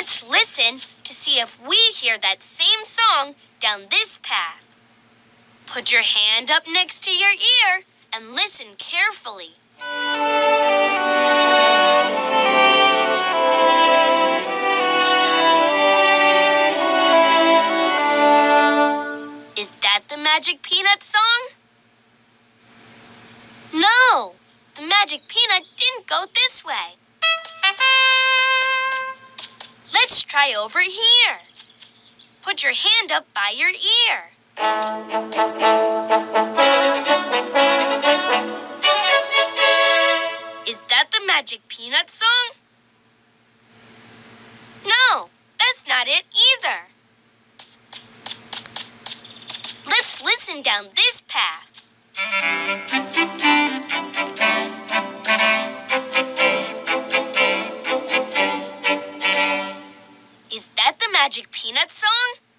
Let's listen to see if we hear that same song down this path. Put your hand up next to your ear and listen carefully. Is that the Magic Peanut song? No, the Magic Peanut didn't go this way. Try over here. Put your hand up by your ear. Is that the Magic Peanut song? No, that's not it either. Let's listen down this path. That the Magic Peanut song?